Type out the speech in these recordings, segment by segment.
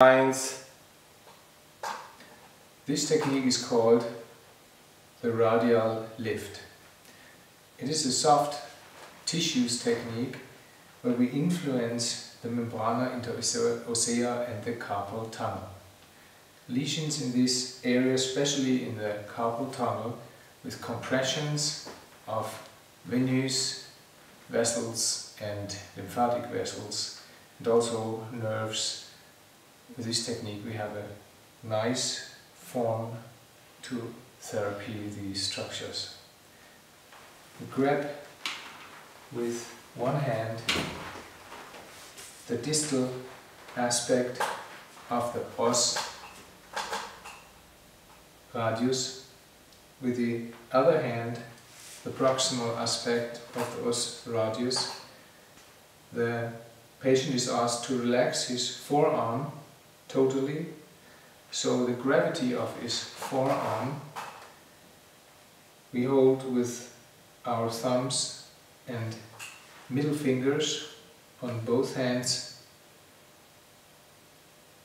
lines. This technique is called the radial lift. It is a soft tissues technique where we influence the membrana interossea and the carpal tunnel. Lesions in this area, especially in the carpal tunnel, with compressions of venous vessels and lymphatic vessels and also nerves. With this technique we have a nice form to therapy these structures. We grab with one hand the distal aspect of the os radius, with the other hand the proximal aspect of the os radius. The patient is asked to relax his forearm totally, so the gravity of his forearm we hold with our thumbs and middle fingers on both hands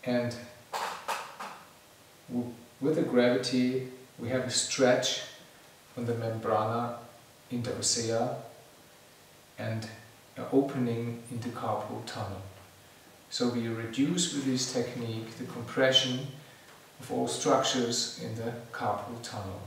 and with the gravity we have a stretch on the membrana interossea and an opening in the carpal tunnel. So we reduce with this technique the compression of all structures in the carpal tunnel.